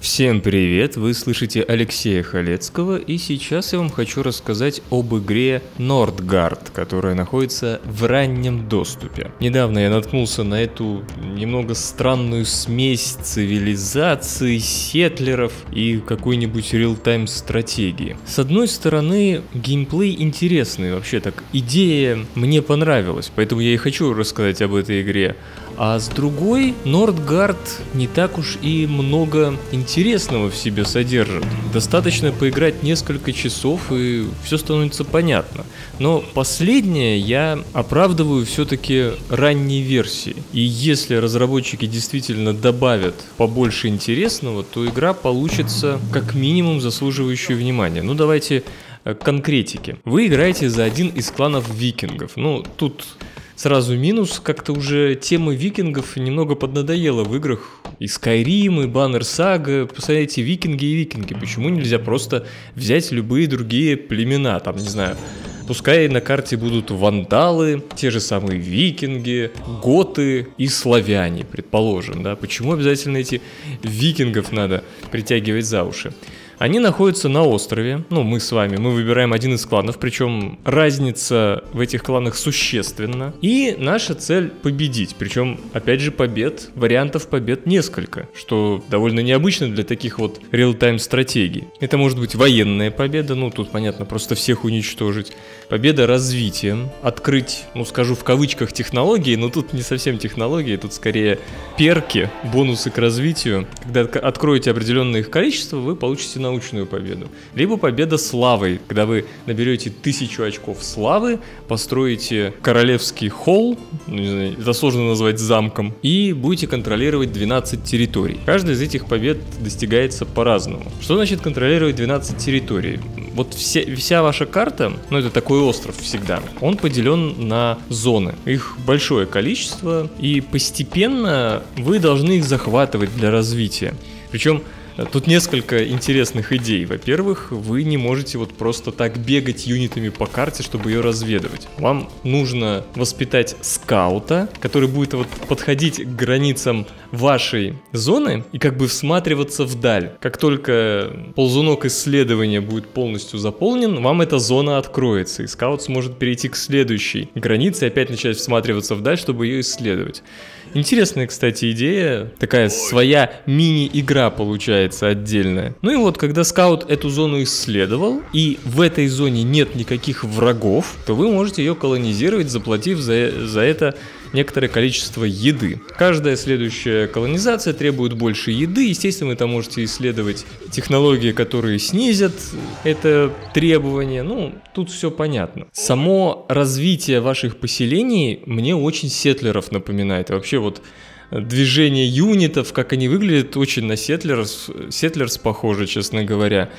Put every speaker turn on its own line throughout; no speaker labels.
Всем привет! Вы слышите Алексея Халецкого, и сейчас я вам хочу рассказать об игре Nordgard, которая находится в раннем доступе. Недавно я наткнулся на эту немного странную смесь цивилизации, сетлеров и какой-нибудь реал-тайм стратегии. С одной стороны, геймплей интересный, вообще так, идея мне понравилась, поэтому я и хочу рассказать об этой игре. А с другой, Нордгард не так уж и много интересного в себе содержит. Достаточно поиграть несколько часов и все становится понятно. Но последнее я оправдываю все-таки ранней версии. И если разработчики действительно добавят побольше интересного, то игра получится как минимум заслуживающей внимания. Ну давайте э, конкретики. Вы играете за один из кланов викингов. Ну, тут Сразу минус, как-то уже тема викингов немного поднадоела в играх. И Skyrim, и Banner Saga, посмотрите, викинги и викинги. Почему нельзя просто взять любые другие племена, там, не знаю, Пускай на карте будут вандалы, те же самые викинги, готы и славяне, предположим, да. Почему обязательно эти викингов надо притягивать за уши? Они находятся на острове, ну мы с вами, мы выбираем один из кланов, причем разница в этих кланах существенна. И наша цель победить, причем опять же побед, вариантов побед несколько, что довольно необычно для таких вот реал-тайм стратегий. Это может быть военная победа, ну тут понятно, просто всех уничтожить. Победа развитием, открыть, ну скажу в кавычках технологии, но тут не совсем технологии, тут скорее перки, бонусы к развитию. Когда откроете определенное их количество, вы получите на научную победу. Либо победа славой, когда вы наберете тысячу очков славы, построите королевский холл, ну, не знаю, это сложно назвать замком, и будете контролировать 12 территорий. Каждая из этих побед достигается по-разному. Что значит контролировать 12 территорий? Вот вся, вся ваша карта, ну это такой остров всегда, он поделен на зоны. Их большое количество, и постепенно вы должны их захватывать для развития. Причем Тут несколько интересных идей. Во-первых, вы не можете вот просто так бегать юнитами по карте, чтобы ее разведывать. Вам нужно воспитать скаута, который будет вот подходить к границам вашей зоны и как бы всматриваться вдаль. Как только ползунок исследования будет полностью заполнен, вам эта зона откроется, и скаут сможет перейти к следующей границе и опять начать всматриваться вдаль, чтобы ее исследовать. Интересная, кстати, идея. Такая своя мини-игра получается отдельная. Ну и вот, когда скаут эту зону исследовал, и в этой зоне нет никаких врагов, то вы можете ее колонизировать, заплатив за, за это некоторое количество еды. Каждая следующая колонизация требует больше еды. Естественно, вы там можете исследовать технологии, которые снизят это требование. Ну, тут все понятно. Само развитие ваших поселений мне очень сетлеров напоминает. Вообще вот движение юнитов, как они выглядят, очень на Settlers, Settlers похоже, честно говоря.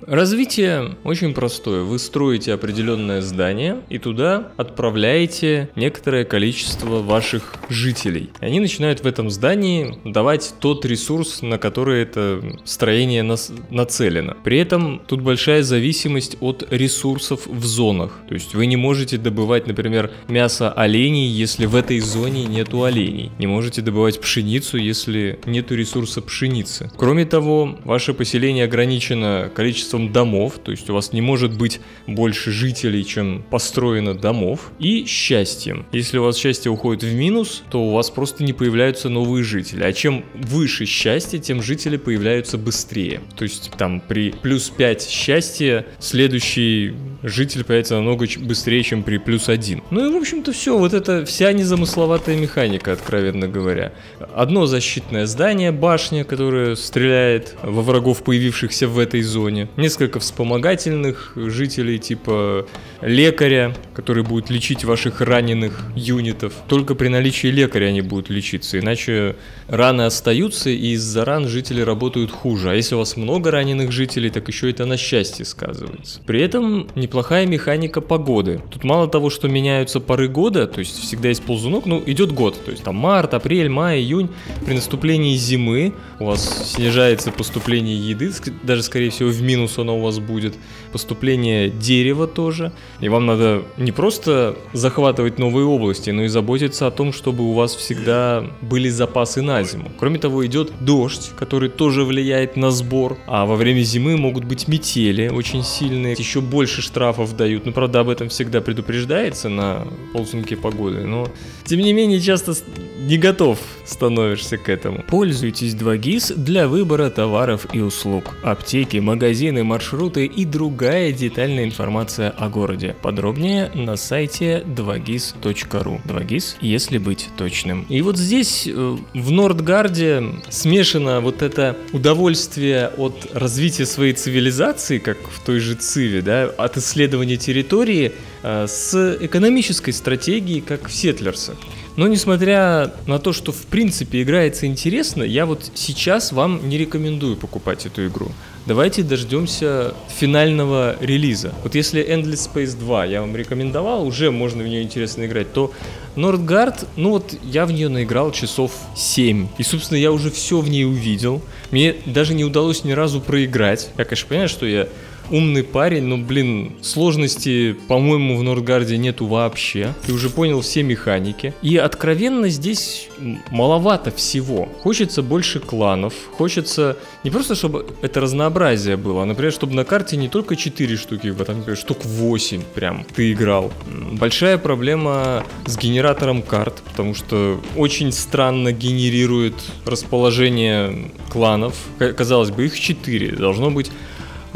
Развитие очень простое. Вы строите определенное здание и туда отправляете некоторое количество ваших жителей. Они начинают в этом здании давать тот ресурс, на который это строение нас нацелено. При этом тут большая зависимость от ресурсов в зонах. То есть вы не можете добывать, например, мясо оленей, если в этой зоне нету оленей. Не можете добывать пшеницу, если нету ресурса пшеницы. Кроме того, ваше поселение ограничено количеством количеством домов, то есть у вас не может быть больше жителей, чем построено домов, и счастьем. Если у вас счастье уходит в минус, то у вас просто не появляются новые жители. А чем выше счастье, тем жители появляются быстрее. То есть там при плюс 5 счастья следующий житель появится намного быстрее, чем при плюс 1. Ну и в общем-то все, вот это вся незамысловатая механика, откровенно говоря. Одно защитное здание, башня, которая стреляет во врагов, появившихся в этой зоне несколько вспомогательных жителей, типа лекаря, который будет лечить ваших раненых юнитов. Только при наличии лекаря они будут лечиться, иначе раны остаются, и из-за ран жители работают хуже. А если у вас много раненых жителей, так еще это на счастье сказывается. При этом неплохая механика погоды. Тут мало того, что меняются поры года, то есть всегда есть ползунок, ну идет год, то есть там март, апрель, май, июнь. При наступлении зимы у вас снижается поступление еды, даже скорее всего в минус минус оно у вас будет, поступление дерева тоже. И вам надо не просто захватывать новые области, но и заботиться о том, чтобы у вас всегда были запасы на зиму. Кроме того, идет дождь, который тоже влияет на сбор, а во время зимы могут быть метели очень сильные, еще больше штрафов дают. Ну, правда, об этом всегда предупреждается на полсумке погоды, но тем не менее часто не готов становишься к этому. Пользуйтесь 2GIS для выбора товаров и услуг. Аптеки, магазины, маршруты и другая детальная информация о городе. Подробнее на сайте 2GIS.ru. 2GIS, если быть точным. И вот здесь, э, в Нордгарде, смешано вот это удовольствие от развития своей цивилизации, как в той же Циве, да, от исследования территории, с экономической стратегией, как в Сетлерсе. Но несмотря на то, что в принципе играется интересно, я вот сейчас вам не рекомендую покупать эту игру. Давайте дождемся финального релиза. Вот если Endless Space 2 я вам рекомендовал, уже можно в нее интересно играть, то Nordgard, ну вот я в нее наиграл часов 7. И, собственно, я уже все в ней увидел. Мне даже не удалось ни разу проиграть. Я, конечно, понимаю, что я умный парень, но, блин, сложности, по-моему, в Нордгарде нету вообще. Ты уже понял все механики. И откровенно здесь маловато всего. Хочется больше кланов, хочется не просто, чтобы это разнообразие было, а, например, чтобы на карте не только 4 штуки, а там, например, штук 8 прям ты играл. Большая проблема с генератором карт, потому что очень странно генерирует расположение кланов. Казалось бы, их 4, должно быть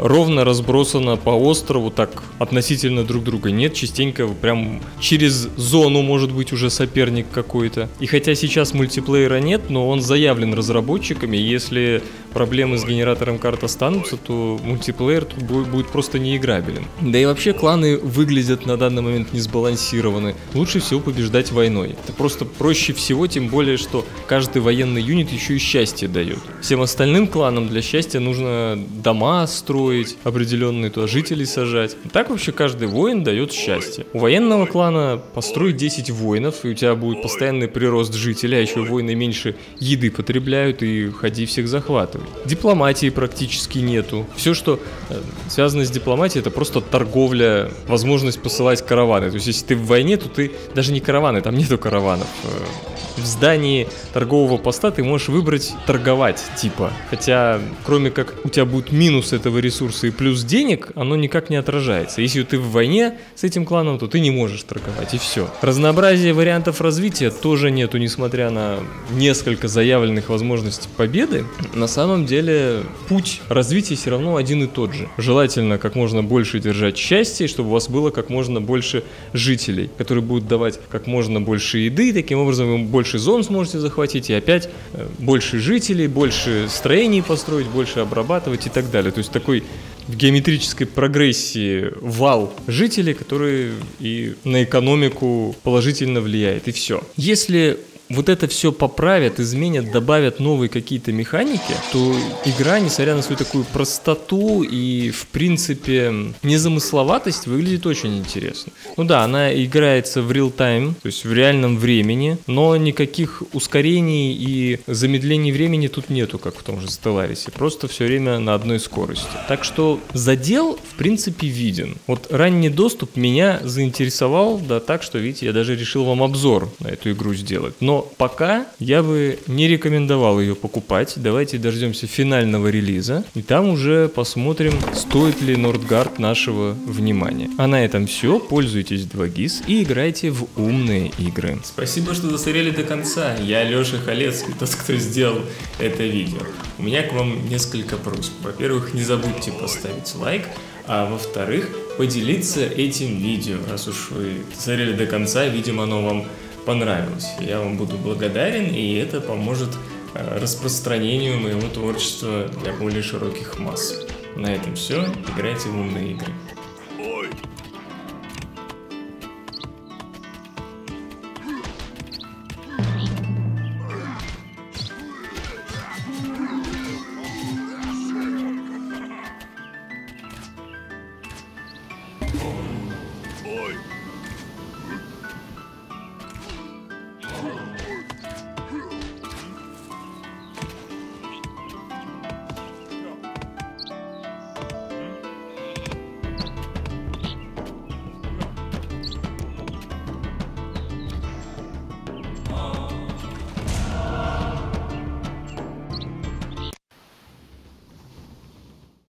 ровно разбросано по острову, так относительно друг друга. Нет, частенько прям через зону может быть уже соперник какой-то. И хотя сейчас мультиплеера нет, но он заявлен разработчиками, если проблемы с генератором карт останутся, то мультиплеер тут будет просто неиграбелен. Да и вообще кланы выглядят на данный момент несбалансированы. Лучше всего побеждать войной. Это просто проще всего, тем более, что каждый военный юнит еще и счастье дает. Всем остальным кланам для счастья нужно дома строить, определенные туда жителей сажать. Так вообще каждый воин дает счастье. У военного клана построить 10 воинов, и у тебя будет постоянный прирост жителей, а еще воины меньше еды потребляют и ходи всех захватывать. Дипломатии практически нету. Все, что э, связано с дипломатией, это просто торговля, возможность посылать караваны. То есть, если ты в войне, то ты даже не караваны, там нету караванов. Э, в здании торгового поста ты можешь выбрать торговать, типа. Хотя, кроме как у тебя будет минус этого ресурса и плюс денег, оно никак не отражается. Если ты в войне с этим кланом, то ты не можешь торговать, и все. Разнообразия вариантов развития тоже нету, несмотря на несколько заявленных возможностей победы. На самом деле, путь развития все равно один и тот же. Желательно как можно больше держать счастье, чтобы у вас было как можно больше жителей, которые будут давать как можно больше еды, и таким образом вы больше больше зон сможете захватить, и опять э, больше жителей, больше строений построить, больше обрабатывать и так далее. То есть такой в геометрической прогрессии вал жителей, который и на экономику положительно влияет, и все. Если вот это все поправят, изменят, добавят новые какие-то механики, то игра, несмотря на свою такую простоту и, в принципе, незамысловатость, выглядит очень интересно. Ну да, она играется в реал-тайм, то есть в реальном времени, но никаких ускорений и замедлений времени тут нету, как в том же Stellaris, просто все время на одной скорости. Так что задел, в принципе, виден. Вот ранний доступ меня заинтересовал, да так, что, видите, я даже решил вам обзор на эту игру сделать. Но пока я бы не рекомендовал ее покупать. Давайте дождемся финального релиза. И там уже посмотрим, стоит ли Нордгард нашего внимания. А на этом все. Пользуйтесь 2GIS и играйте в умные игры. Спасибо, что досмотрели до конца. Я Леша Халецкий, тот, кто сделал это видео. У меня к вам несколько просьб. Во-первых, не забудьте поставить лайк. А во-вторых, поделиться этим видео. Раз уж вы смотрели до конца, видимо, оно вам понравилось. Я вам буду благодарен, и это поможет э, распространению моего творчества для более широких масс. На этом все. Играйте в умные игры.